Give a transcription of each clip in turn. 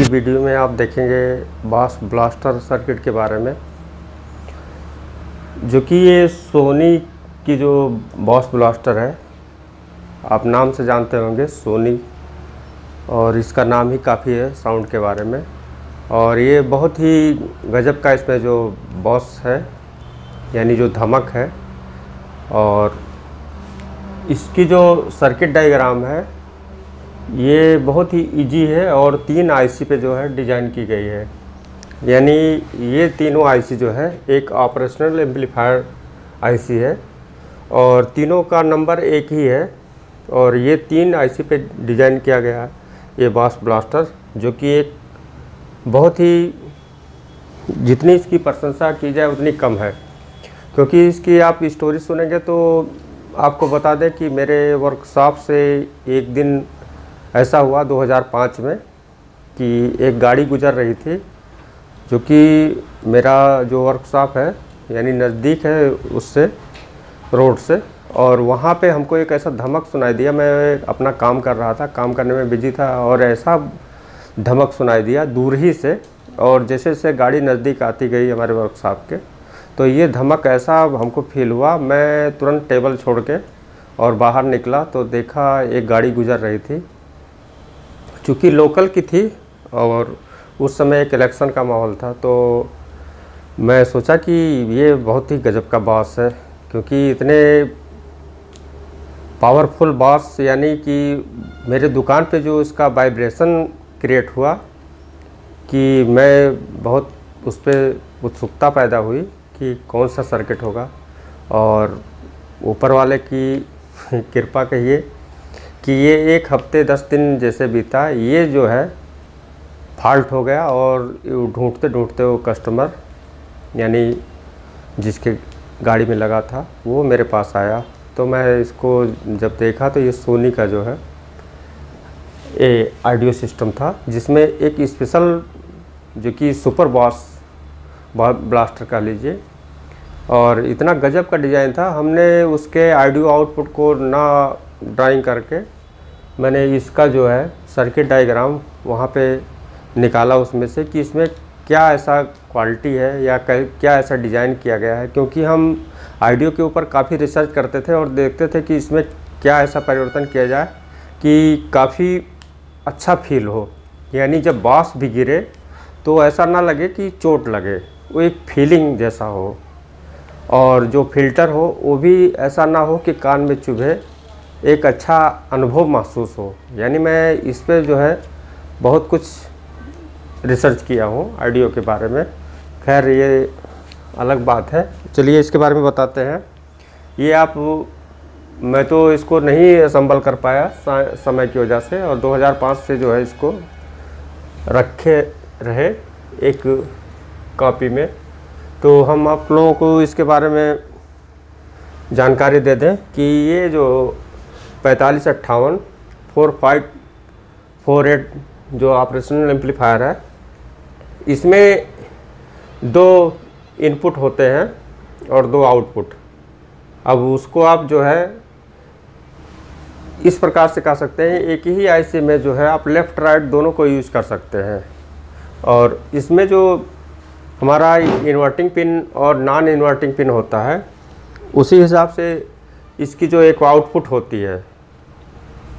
की वीडियो में आप देखेंगे बास ब्लास्टर सर्किट के बारे में, जो कि ये सोनी की जो बॉस ब्लास्टर है, आप नाम से जानते होंगे सोनी, और इसका नाम ही काफ़ी है साउंड के बारे में। और ये बहुत ही गजब का इसमें जो बॉस है, यानी जो धमक है, और इसकी जो सर्किट डायग्राम है ये बहुत ही इजी है और तीन आईसी पे जो है डिज़ाइन की गई है। यानी ये तीनों आईसी जो है, एक ऑपरेशनल एम्पलीफायर आईसी है और तीनों का नंबर एक ही है और ये तीन आईसी पे डिज़ाइन किया गया है ये बास ब्लास्टर जो कि एक बहुत ही, जितनी इसकी प्रशंसा की जाए उतनी कम है। क्योंकि इसकी आप स्टोरी सुनेंगे तो आपको बता दें कि मेरे वर्कशॉप से एक दिन ऐसा हुआ 2005 में कि एक गाड़ी गुजर रही थी, जो कि मेरा जो वर्कशॉप है, यानी नज़दीक है उससे रोड से, और वहाँ पे हमको एक ऐसा धमक सुनाई दिया। मैं अपना काम कर रहा था, काम करने में बिज़ी था, और ऐसा धमक सुनाई दिया दूर ही से, और जैसे जैसे गाड़ी नज़दीक आती गई हमारे वर्कशॉप के तो ये धमक ऐसा हमको फील हुआ। मैं तुरंत टेबल छोड़ के और बाहर निकला तो देखा एक गाड़ी गुजर रही थी। चूँकि लोकल की थी और उस समय एक इलेक्शन का माहौल था तो मैं सोचा कि ये बहुत ही गजब का बास है, क्योंकि इतने पावरफुल बास, यानी कि मेरे दुकान पे जो इसका वाइब्रेशन क्रिएट हुआ कि मैं बहुत उस पर उत्सुकता पैदा हुई कि कौन सा सर्किट होगा और ऊपर वाले की कृपा कहिए कि ये एक हफ़्ते, दस दिन जैसे बीता, ये जो है फॉल्ट हो गया और ढूंढते ढूंढते वो कस्टमर यानी जिसके गाड़ी में लगा था, वो मेरे पास आया। तो मैं इसको जब देखा तो ये सोनी का जो है ए ऑडियो सिस्टम था, जिसमें एक स्पेशल जो कि सुपर बॉस ब्लास्टर का लीजिए, और इतना गजब का डिज़ाइन था, हमने उसके ऑडियो आउटपुट को ना ड्राइंग करके मैंने इसका जो है सर्किट डायग्राम वहाँ पे निकाला उसमें से कि इसमें क्या ऐसा क्वालिटी है या क्या ऐसा डिज़ाइन किया गया है। क्योंकि हम आइडियो के ऊपर काफ़ी रिसर्च करते थे और देखते थे कि इसमें क्या ऐसा परिवर्तन किया जाए कि काफ़ी अच्छा फील हो। यानी जब बाँस भी गिरे तो ऐसा ना लगे कि चोट लगे, वो एक फीलिंग जैसा हो। और जो फ़िल्टर हो, वो भी ऐसा ना हो कि कान में चुभे एक अच्छा अनुभव महसूस हो। यानी मैं इस पर जो है बहुत कुछ रिसर्च किया हूँ ऑडियो के बारे में। खैर, ये अलग बात है। चलिए इसके बारे में बताते हैं। ये आप, मैं तो इसको नहीं संभल कर पाया समय की वजह से और 2005 से जो है इसको रखे रहे एक कॉपी में। तो हम आप लोगों को इसके बारे में जानकारी दे दें कि ये जो पैंतालीस अट्ठावन, फोर फाइव, फोर एट जो ऑपरेशनल एम्पलीफायर है, इसमें दो इनपुट होते हैं और दो आउटपुट। अब उसको आप जो है, इस प्रकार से कह सकते हैं, एक ही आईसी में जो है, आप लेफ़्ट राइट दोनों को यूज़ कर सकते हैं। और इसमें जो हमारा इन्वर्टिंग पिन और नॉन इन्वर्टिंग पिन होता है, उसी हिसाब से इसकी जो एक आउटपुट होती है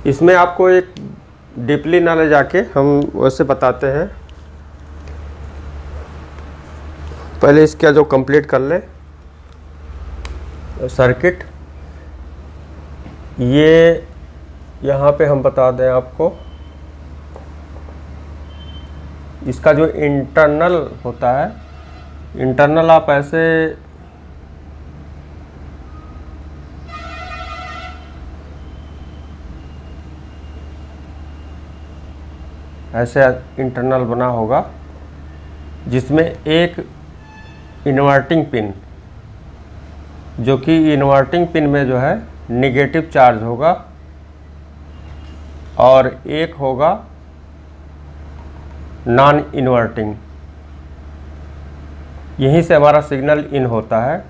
इसमें आपको एक डीपली ना ले जाके हम वैसे बताते हैं। पहले इसका जो कंप्लीट कर ले। सर्किट। ये यहाँ पे हम बता दें आपको। इसका जो इंटरनल होता है, इंटरनल आप ऐसे ऐसे इंटरनल बना होगा, जिसमें एक इन्वर्टिंग पिन जो कि इन्वर्टिंग पिन में जो है निगेटिव चार्ज होगा और एक होगा नॉन इन्वर्टिंग यहीं से हमारा सिग्नल इन होता है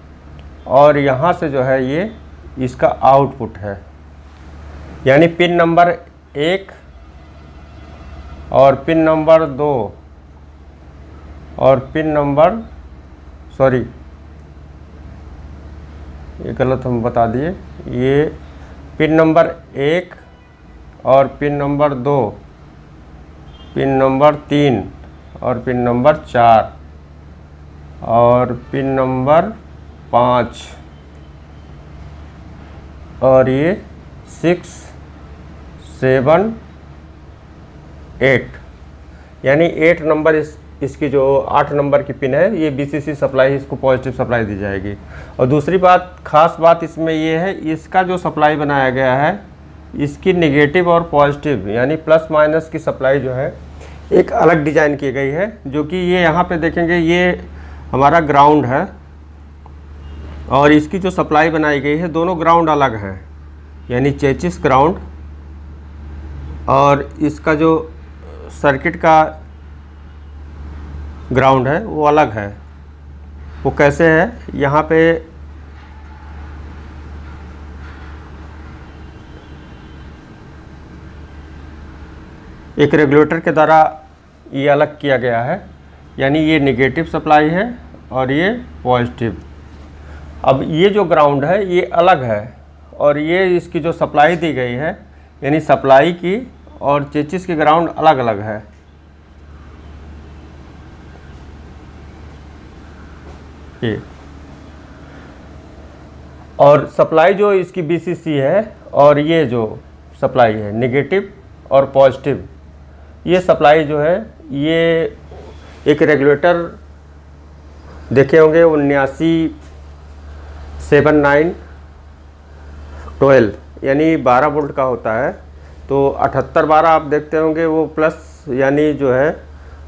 और यहाँ से जो है ये इसका आउटपुट है। यानी पिन नंबर एक और पिन नंबर दो। और पिन नंबर, सॉरी, ये गलत हम बता दिए। ये पिन नंबर एक और पिन नंबर दो, पिन नंबर तीन और पिन नंबर चार और पिन नंबर पाँच। और ये सिक्स, सेवन एट, यानी एट नंबर इस, इसकी जो आठ नंबर की पिन है, ये बीसीसी सप्लाई इसको पॉजिटिव सप्लाई दी जाएगी। और दूसरी बात, खास बात इसमें ये है, इसका जो सप्लाई बनाया गया है, इसकी नेगेटिव और पॉजिटिव यानी प्लस माइनस की सप्लाई जो है, एक अलग डिज़ाइन की गई है, जो कि ये यहाँ पे देखेंगे, ये हमारा ग्राउंड है, और इसकी जो सप्लाई बनाई गई है, दोनों ग्राउंड अलग हैं, यानी चेचिस ग्राउंड और इसका जो सर्किट का ग्राउंड है, वो अलग है। वो कैसे है? यहाँ पे एक रेगुलेटर के द्वारा ये अलग किया गया है, यानी ये नेगेटिव सप्लाई है और ये पॉजिटिव अब ये जो ग्राउंड है, ये अलग है और ये इसकी जो सप्लाई दी गई है, यानी सप्लाई की और चेचिस के ग्राउंड अलग अलग है। ये। और सप्लाई जो इसकी बीसीसी है और ये जो सप्लाई है, नेगेटिव और पॉजिटिव, ये सप्लाई जो है, ये एक रेगुलेटर देखे होंगे, उन्यासी सेवन नाइन ट्वेल्व, यानी बारह वोल्ट का होता है। तो अठहत्तर बारह आप देखते होंगे, वो प्लस यानी जो है,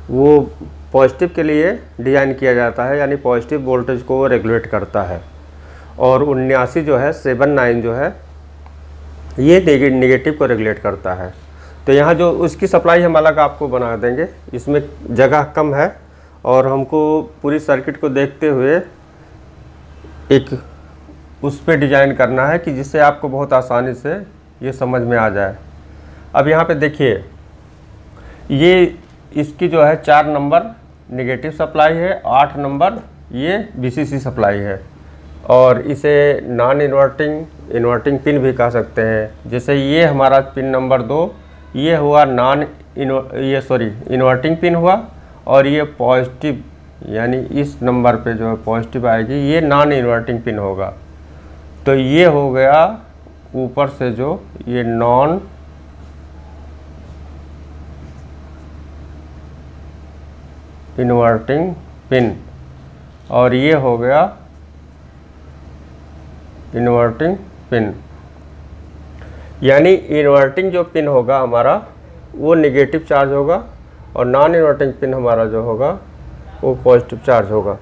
वो पॉजिटिव के लिए डिज़ाइन किया जाता है, यानी पॉजिटिव वोल्टेज को वो रेगुलेट करता है। और उन्यासी जो है सेवन नाइन जो है, ये निगेटिव को रेगुलेट करता है। तो यहाँ जो, उसकी सप्लाई हम अलग आपको बना देंगे। इसमें जगह कम है और हमको पूरी सर्किट को देखते हुए एक उस पर डिज़ाइन करना है कि जिससे आपको बहुत आसानी से ये समझ में आ जाए। अब यहाँ पे देखिए, ये इसकी जो है चार नंबर निगेटिव सप्लाई है, आठ नंबर ये बीसीसी सप्लाई है। और इसे नॉन इन्वर्टिंग इन्वर्टिंग पिन भी कह सकते हैं। जैसे ये हमारा पिन नंबर दो, ये हुआ नॉन ये सॉरी इन्वर्टिंग पिन हुआ और ये पॉजिटिव यानी इस नंबर पे जो है पॉजिटिव आएगी, ये नॉन इन्वर्टिंग पिन होगा। तो ये हो गया ऊपर से जो ये नॉन इन्वर्टिंग पिन। और ये हो गया इन्वर्टिंग पिन। यानी इन्वर्टिंग जो पिन होगा हमारा, वो नेगेटिव चार्ज होगा और नॉन इन्वर्टिंग पिन हमारा जो होगा, वो पॉजिटिव चार्ज होगा।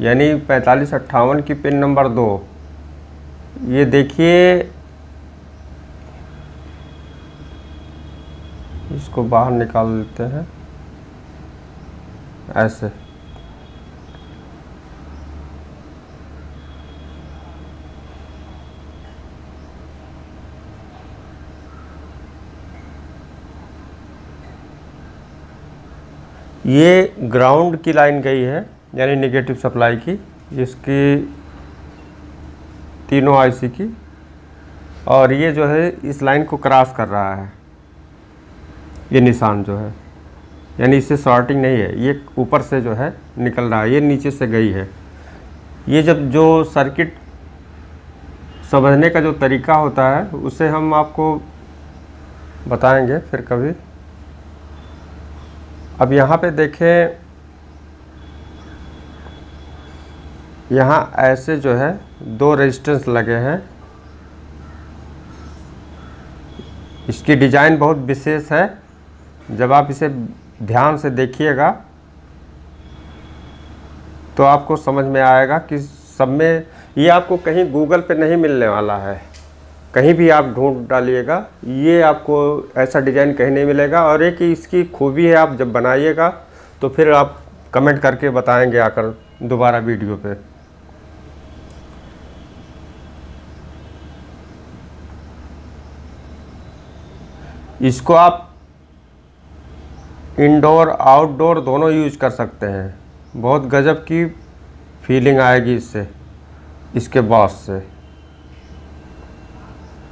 यानी पैंतालीस अट्ठावन की पिन नंबर दो। ये देखिए, इसको बाहर निकाल लेते हैं। ऐसे। ये ग्राउंड की लाइन गई है, यानी नेगेटिव सप्लाई की इसकी तीनों आईसी की, और ये जो है, इस लाइन को क्रॉस कर रहा है। ये निशान जो है। यानी इससे शॉर्टिंग नहीं है, ये ऊपर से जो है निकल रहा है, ये नीचे से गई है। ये जब जो सर्किट समझने का जो तरीका होता है, उसे हम आपको बताएँगे फिर कभी। अब यहाँ पे देखें, यहाँ ऐसे जो है दो रेजिस्टेंस लगे हैं। इसकी डिज़ाइन बहुत विशेष है। जब आप इसे ध्यान से देखिएगा तो आपको समझ में आएगा कि सब में ये आपको कहीं गूगल पे नहीं मिलने वाला है। कहीं भी आप ढूंढ डालिएगा, ये आपको ऐसा डिज़ाइन कहीं नहीं मिलेगा। और एक इसकी खूबी है, आप जब बनाइएगा तो फिर आप कमेंट करके बताएँगे आकर दोबारा वीडियो पे। इसको आप इंडोर आउटडोर दोनों यूज़ कर सकते हैं। बहुत गजब की फीलिंग आएगी इससे, इसके बॉस से।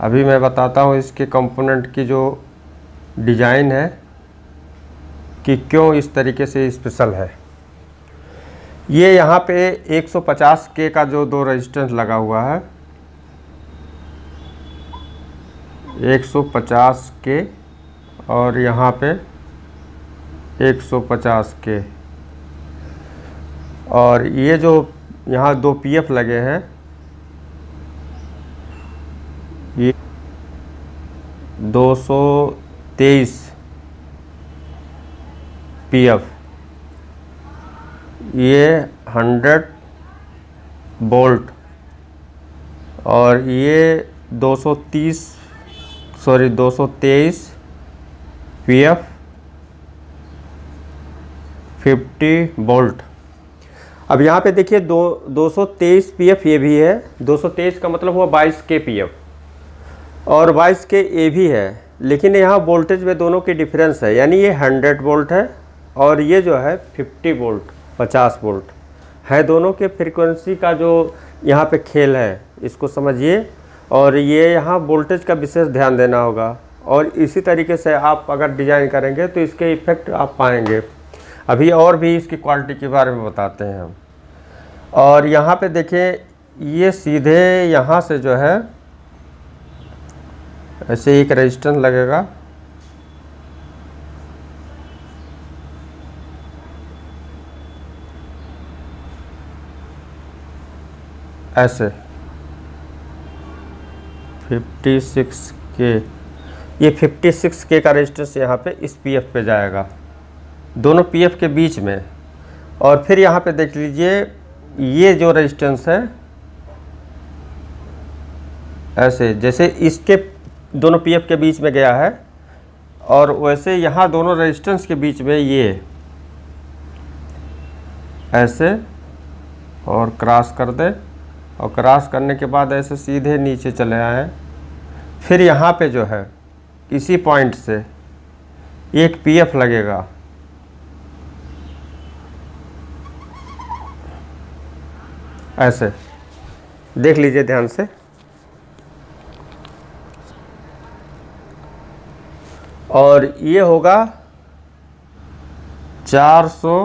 अभी मैं बताता हूँ इसके कंपोनेंट की जो डिज़ाइन है कि क्यों इस तरीके से स्पेशल है। ये यहाँ पे 150 के का जो दो रेजिस्टेंस लगा हुआ है 150 के और यहाँ पे 150 के। और ये जो यहाँ दो पीएफ लगे हैं, ये 223 पीएफ ये 100 बोल्ट। और ये 230 सॉरी 223 पीएफ 50 बोल्ट अब यहाँ पे देखिए दो दो सौ तेईस पी एफ़ ये भी है। दो सौ तेईस का मतलब हुआ बाईस के पी एफ़ और बाईस के ए भी है। लेकिन यहाँ वोल्टेज में दोनों की डिफरेंस है। यानी ये हंड्रेड वोल्ट है और ये जो है फिफ्टी वोल्ट, पचास वोल्ट। है दोनों के फ्रिक्वेंसी का जो यहाँ पे खेल है, इसको समझिए। और ये यहाँ वोल्टेज का विशेष ध्यान देना होगा। और इसी तरीके से आप अगर डिज़ाइन करेंगे तो इसके इफ़ेक्ट आप पाएँगे। अभी और भी इसकी क्वालिटी के बारे में बताते हैं हम। और यहाँ पे देखें ये सीधे यहाँ से जो है, ऐसे एक रेजिस्टेंस लगेगा। ऐसे। 56 के ये 56 के का रेजिस्टेंस यहाँ पे इस पीएफ पे जाएगा। दोनों पीएफ के बीच में। और फिर यहाँ पे देख लीजिए, ये जो रेजिस्टेंस है, ऐसे, जैसे इसके दोनों पीएफ के बीच में गया है, और वैसे यहाँ दोनों रेजिस्टेंस के बीच में ये। ऐसे, और क्रॉस कर दे, और क्रॉस करने के बाद ऐसे सीधे नीचे चले आए। फिर यहाँ पे जो है, इसी पॉइंट से एक पीएफ लगेगा। ऐसे। देख लीजिए ध्यान से। और ये होगा चार सौ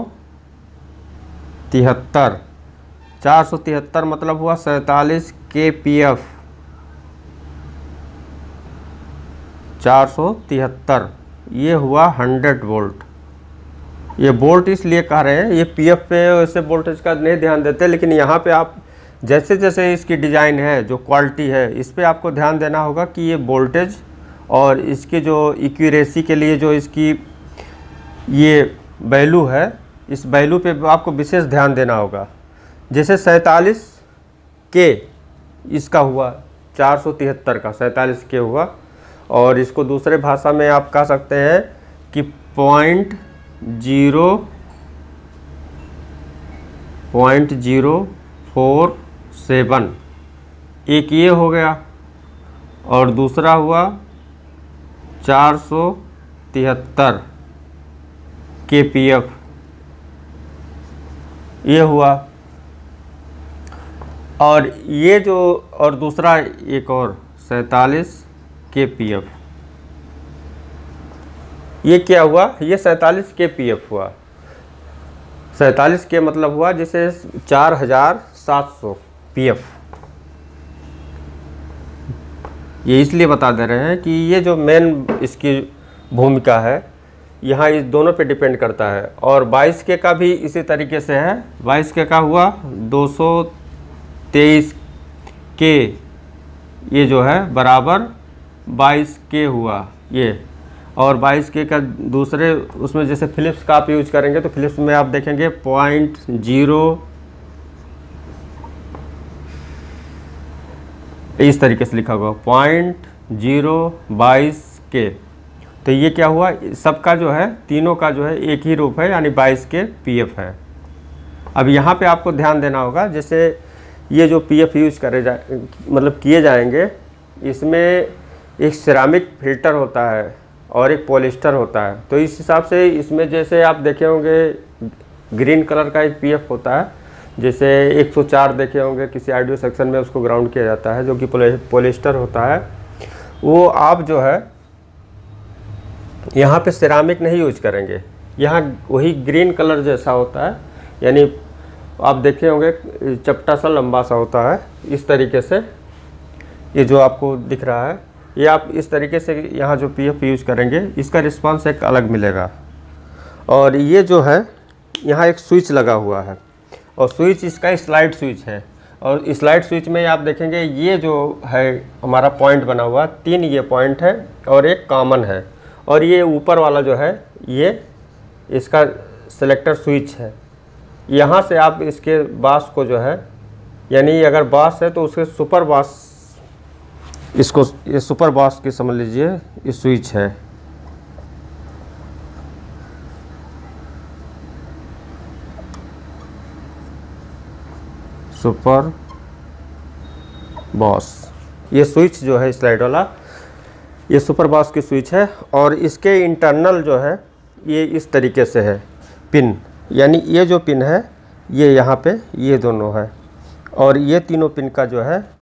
तिहत्तर। चार सौ तिहत्तर मतलब हुआ सैंतालीस के पी एफ़ चार सौ तिहत्तर। ये हुआ हंड्रेड वोल्ट। ये बोल्ट इसलिए कह रहे हैं, ये पीएफ पे वैसे वोल्टेज का नहीं ध्यान देते, लेकिन यहाँ पे आप जैसे जैसे इसकी डिज़ाइन है, जो क्वालिटी है, इस पर आपको ध्यान देना होगा कि ये वोल्टेज और इसके जो इक्यूरेसी के लिए जो इसकी ये वैल्यू है, इस वैल्यू पे आपको विशेष ध्यान देना होगा। जैसे सैंतालीस के इसका हुआ, चार सौ तिहत्तर का सैंतालीस के हुआ, और इसको दूसरे भाषा में आप कह सकते हैं कि point zero point zero four seven. एक ये हो गया और दूसरा हुआ चार सौ तिहत्तर के पी एफ़ ये हुआ। और ये जो, और दूसरा एक और सैतालीस के पी एफ़ ये क्या हुआ? ये सैंतालीस के पी एफ़ हुआ। सैंतालीस के मतलब हुआ जैसे चार हज़ार सात सौ पी एफ़ ये इसलिए बता दे रहे हैं कि ये जो मेन इसकी भूमिका है, यहाँ इस दोनों पे डिपेंड करता है। और 22 के का भी इसी तरीके से है। 22 के का हुआ 223 के, ये जो है बराबर 22 के हुआ, ये। और 22 के का दूसरे, उसमें जैसे फिलिप्स का आप यूज़ करेंगे तो फिलिप्स में आप देखेंगे पॉइंट ज़ीरो इस तरीके से लिखा हुआ पॉइंट ज़ीरो बाईस के। तो ये क्या हुआ? सबका जो है, तीनों का जो है एक ही रूप है, यानी बाईस के पीएफ है। अब यहाँ पे आपको ध्यान देना होगा, जैसे ये जो पीएफ यूज़ करे जा मतलब किए जाएँगे, इसमें एक सिरामिक फ़िल्टर होता है। और एक पॉलिस्टर होता है। तो इस हिसाब से इसमें जैसे आप देखे होंगे, ग्रीन कलर का एक पीएफ होता है। जैसे 104 देखे होंगे, किसी ऑडियो सेक्शन में उसको ग्राउंड किया जाता है, जो कि पॉलिस्टर होता है। वो आप जो है, यहाँ पे सिरामिक नहीं यूज़ करेंगे। यहाँ वही ग्रीन कलर जैसा होता है। यानी आप देखे होंगे, चपटा सा लंबा सा होता है। इस तरीके से ये जो आपको दिख रहा है ये आप इस तरीके से यहाँ जो पी एफ़ यूज़ करेंगे, इसका रिस्पांस एक अलग मिलेगा। और ये जो है, यहाँ एक स्विच लगा हुआ है। और स्विच इसका स्लाइड स्विच है। और स्लाइड स्विच में आप देखेंगे, ये जो है हमारा पॉइंट बना हुआ, तीन ये पॉइंट है और एक कॉमन है। और ये ऊपर वाला जो है, ये इसका सेलेक्टर स्विच है। यहाँ से आप इसके बास को जो है, यानी अगर बास है तो उसके सुपर बास इसको, ये सुपर बास की समझ लीजिए, ये स्विच है। Super boss. ये स्विच जो है स्लाइड वाला, ये सुपर बॉस की स्विच है और इसके इंटरनल जो है, ये इस तरीके से है, पिन। यानी ये जो पिन है, ये यहाँ पे, ये दोनों है। और ये तीनों पिन का जो है